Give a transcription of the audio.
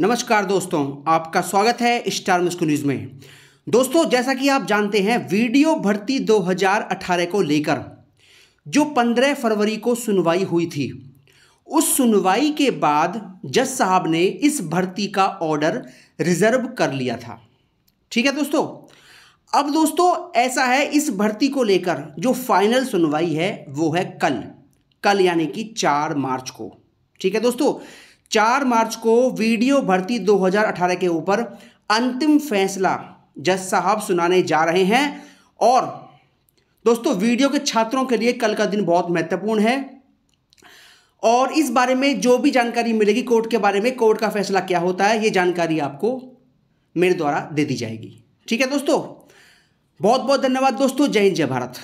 नमस्कार दोस्तों, आपका स्वागत है स्टार मुस्को न्यूज़ में। दोस्तों, जैसा कि आप जानते हैं, वीडियो भर्ती 2018 को लेकर जो 15 फरवरी को सुनवाई हुई थी, उस सुनवाई के बाद जज साहब ने इस भर्ती का ऑर्डर रिज़र्व कर लिया था। ठीक है दोस्तों? अब दोस्तों, ऐसा है, इस भर्ती को लेकर जो फाइनल सुनवाई है, वो है कल। कल यानी कि चार मार्च को। ठीक है दोस्तों? चार मार्च को वीडियो भर्ती 2018 के ऊपर अंतिम फैसला जज साहब सुनाने जा रहे हैं। और दोस्तों, वीडियो के छात्रों के लिए कल का दिन बहुत महत्वपूर्ण है। और इस बारे में जो भी जानकारी मिलेगी कोर्ट के बारे में, कोर्ट का फैसला क्या होता है, ये जानकारी आपको मेरे द्वारा दे दी जाएगी। ठीक है दोस्तों? बहुत बहुत धन्यवाद दोस्तों। जय हिंद, जय भारत।